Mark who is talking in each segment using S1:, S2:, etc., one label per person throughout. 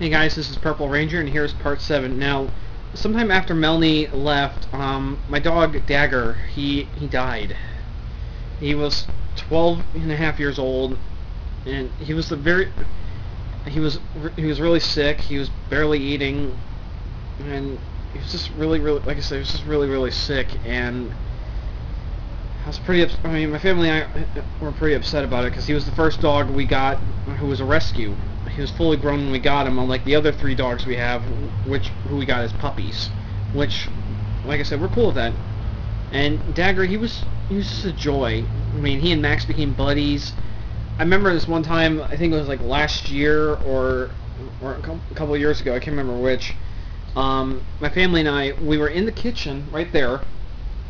S1: Hey guys, this is Purple Ranger, and here's part 7. Now, sometime after Melanie left, um, my dog, Dagger, he, he died. He was 12 and a half years old, and he was the very... He was he was really sick. He was barely eating, and he was just really, really, like I said, he was just really, really sick, and I was pretty. I mean, my family and I were pretty upset about it because he was the first dog we got who was a rescue. He was fully grown when we got him, unlike the other three dogs we have, which who we got as puppies. Which, like I said, we're cool with that. And Dagger, he was he was just a joy. I mean, he and Max became buddies. I remember this one time. I think it was like last year or or a couple of years ago. I can't remember which. Um, my family and I, we were in the kitchen right there,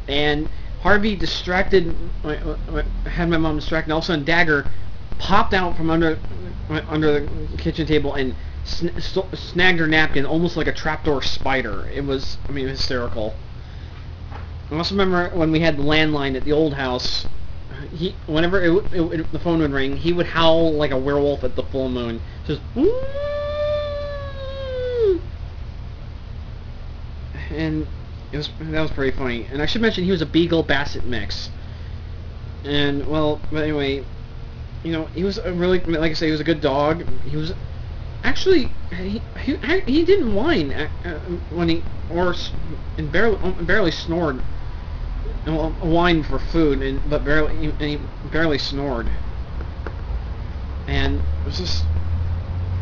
S1: and Harvey distracted, my- my- had my mom distracted. All of a sudden, Dagger popped out from under under the kitchen table and sn- snagged her napkin, almost like a trapdoor spider. It was, I mean, hysterical. I also remember when we had the landline at the old house. He, whenever it, it, it- the phone would ring, he would howl like a werewolf at the full moon. Just. And it was that was pretty funny. And I should mention he was a Beagle Basset mix. And well, but anyway, you know, he was a really like I say, he was a good dog. He was actually he he, he didn't whine uh, uh, when he or and barely barely snored. And, Well, whine for food, and but barely and he barely snored. And it was just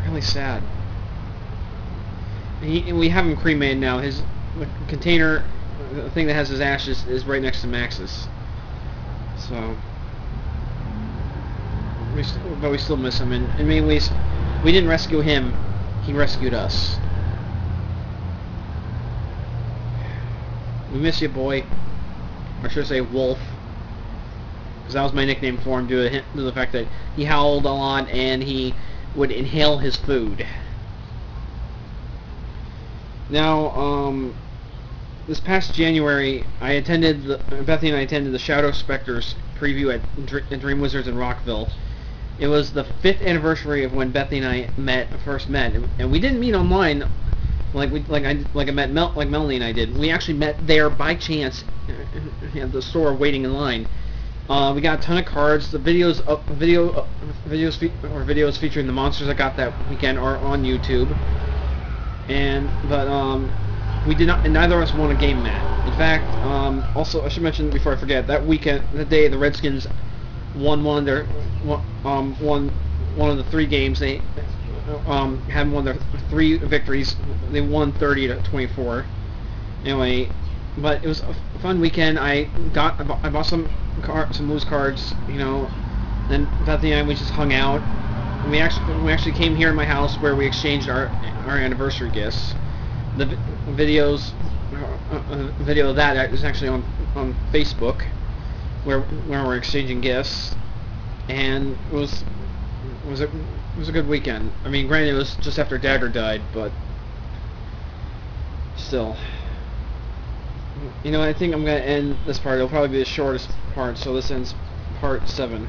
S1: really sad. He, and we have him cremated now. His container, the thing that has his ashes, is right next to Max's. So, we but we still miss him. And in many ways, we didn't rescue him; he rescued us. We miss you, boy. Or should I say, Wolf? Because that was my nickname for him due to, the fact that he howled a lot and he would inhale his food. Now, um, this past January, I attended, the, Bethany and I attended the Shadow Specters preview at Dream Wizards in Rockville. It was the fifth anniversary of when Bethany and I met, first met, and we didn't meet online, like we, like I, like I met Mel, like Melanie and I did. We actually met there by chance, at the store waiting in line. Uh, we got a ton of cards. The videos, video, uh, videos, fe- or videos featuring the monsters I got that weekend are on YouTube and but um, we did not, and neither of us won a game mat. In fact, um, also I should mention before I forget that weekend, the day, the Redskins won one of their one- um won one of the three games. They um had won their three victories. They won 30 to 24. Anyway, but it was a fun weekend. I got I bought, I bought some car, some loose cards, you know. Then Bethany and I we just hung out. We actually we actually came here in my house where we exchanged our our anniversary gifts. The videos uh, uh, video of that is actually on on Facebook where we're exchanging gifts and it was was a it was a good weekend. I mean, granted it was just after Dagger died, but still. You know, I think I'm gonna end this part. It'll probably be the shortest part, so this ends part seven.